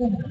cùng